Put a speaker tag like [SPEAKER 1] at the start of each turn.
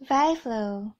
[SPEAKER 1] Bye, Flo.